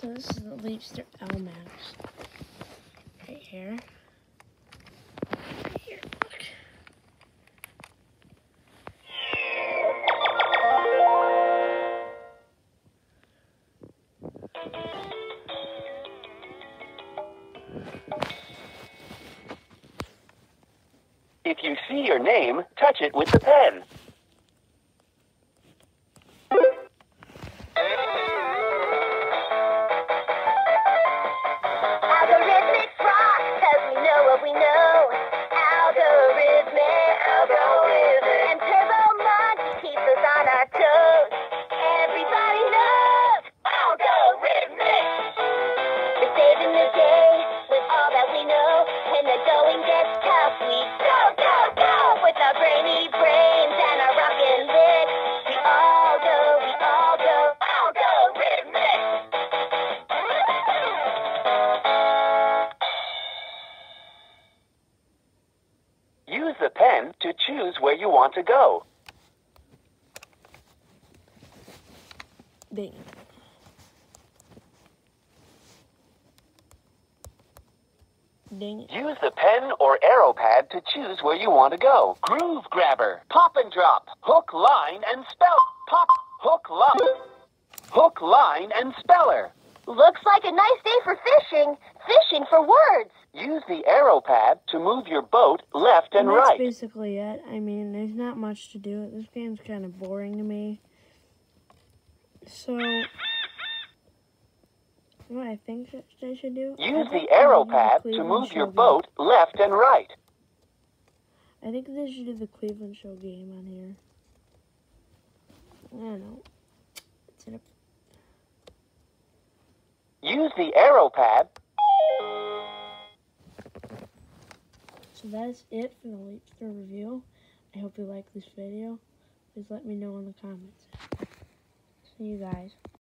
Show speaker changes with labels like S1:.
S1: So this is the Leapster L Max. Right here. Right here.
S2: If you see your name, touch it with the pen. Use the pen to choose where you want to go.
S1: Dang. Dang it.
S2: Use the pen or arrow pad to choose where you want to go. Groove grabber, pop and drop, hook, line, and spell. Pop, hook, line. Hook, line, and speller.
S3: Looks like a nice day for fishing. Fishing for words.
S2: Use the arrow pad to move your boat left and
S1: that's
S2: right.
S1: That's basically it. I mean, there's not much to do. This game's kind of boring to me. So, what I think that I should do?
S2: Use the arrow
S1: the
S2: pad to move your
S1: game.
S2: boat left and right.
S1: I think they should do the Cleveland Show game on here. I don't know. It's in a
S2: Use the arrow pad.
S1: So that's it for the Leapster review. I hope you like this video. Please let me know in the comments. See you guys.